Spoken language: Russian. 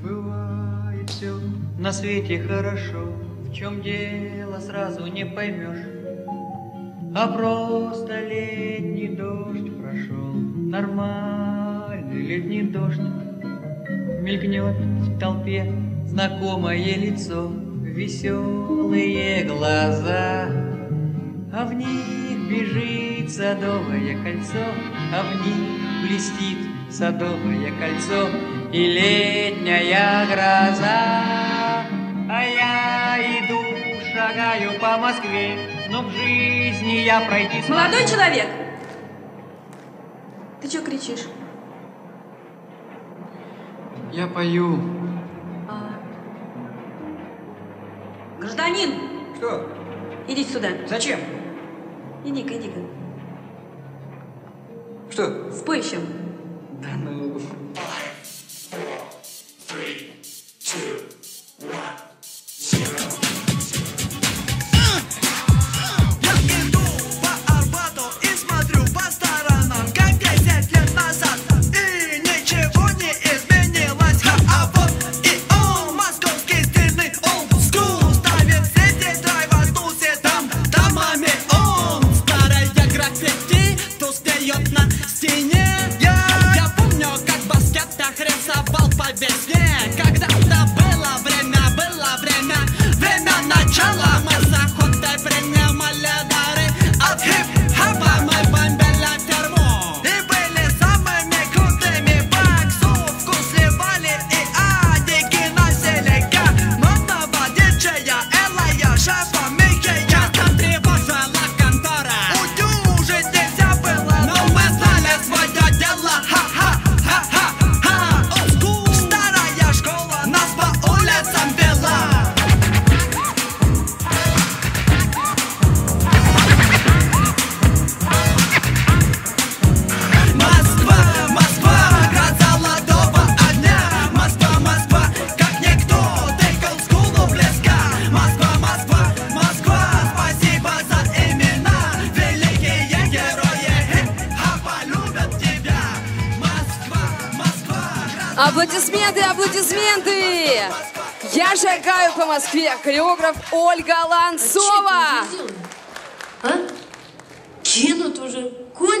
Бывает все на свете хорошо, в чем дело сразу не поймешь. А просто летний дождь прошел, нормальный летний дождь. Мелькнет в толпе знакомое лицо, веселые глаза, а в них бежит садовое кольцо, а в них блестит садовое кольцо и летняя гроза. А я иду, шагаю по Москве, но в жизни я пройти смогу. Молодой человек! Ты что кричишь? Я пою. А. Гражданин, Что? идите сюда. Зачем? Иди-ка, иди-ка. Что? Спой еще. Тускнеет на стене Я, я помню, как в баскетах рисовал по весне Аплодисменты, аплодисменты! Я шагаю по Москве. Хореограф Ольга Ланцова. А? Кинут уже. Кончилось?